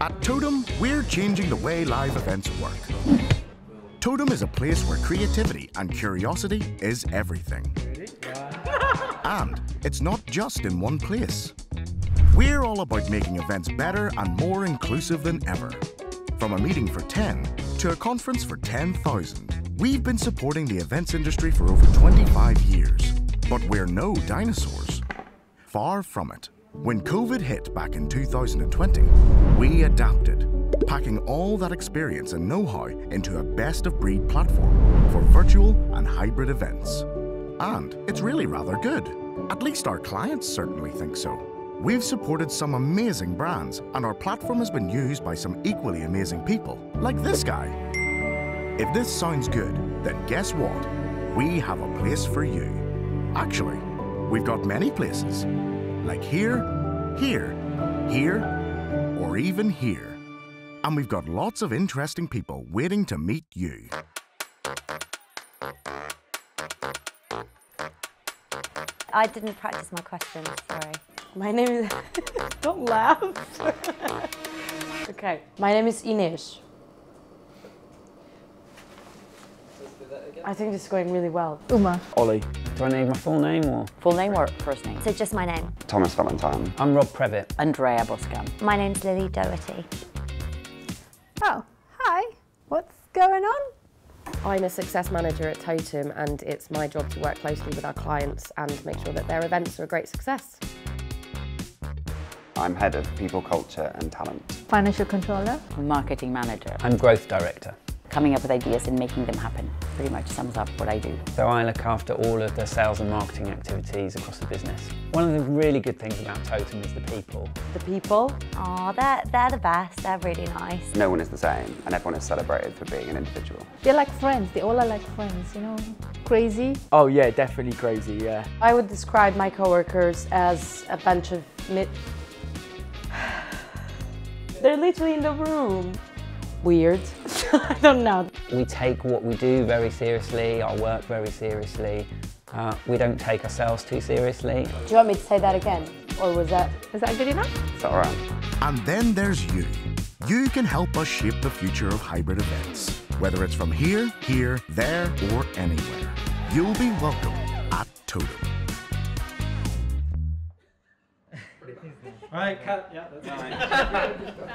At Totem, we're changing the way live events work. Totem is a place where creativity and curiosity is everything. and it's not just in one place. We're all about making events better and more inclusive than ever. From a meeting for 10 to a conference for 10,000, we've been supporting the events industry for over 25 years. But we're no dinosaurs. Far from it. When COVID hit back in 2020, we adapted, packing all that experience and know-how into a best-of-breed platform for virtual and hybrid events. And it's really rather good. At least our clients certainly think so. We've supported some amazing brands, and our platform has been used by some equally amazing people, like this guy. If this sounds good, then guess what? We have a place for you. Actually, we've got many places. Like here, here, here, or even here. And we've got lots of interesting people waiting to meet you. I didn't practice my questions, sorry. My name is. Don't laugh. okay, my name is Ines. I think this is going really well. Uma. Ollie. Do I need my full name or? Full name or first name? So just my name. Thomas Valentine. I'm Rob Previtt. Andrea Buscam. My name's Lily Doherty. Oh, hi. What's going on? I'm a success manager at Totem, and it's my job to work closely with our clients and make sure that their events are a great success. I'm head of people, culture and talent. Financial controller. Marketing manager. I'm growth director. Coming up with ideas and making them happen. Pretty much sums up what I do. So I look after all of the sales and marketing activities across the business. One of the really good things about Totem is the people. The people. Oh, they're, they're the best. They're really nice. No one is the same and everyone is celebrated for being an individual. They're like friends. They all are like friends, you know? Crazy. Oh yeah, definitely crazy, yeah. I would describe my coworkers as a bunch of mid. They're literally in the room. Weird. I don't know. We take what we do very seriously, our work very seriously. Uh, we don't take ourselves too seriously. Do you want me to say that again? Or was that. Is that good enough? Is that alright? And then there's you. You can help us shape the future of hybrid events, whether it's from here, here, there, or anywhere. You'll be welcome at Totem. Right, cut. Yeah, that's fine. right.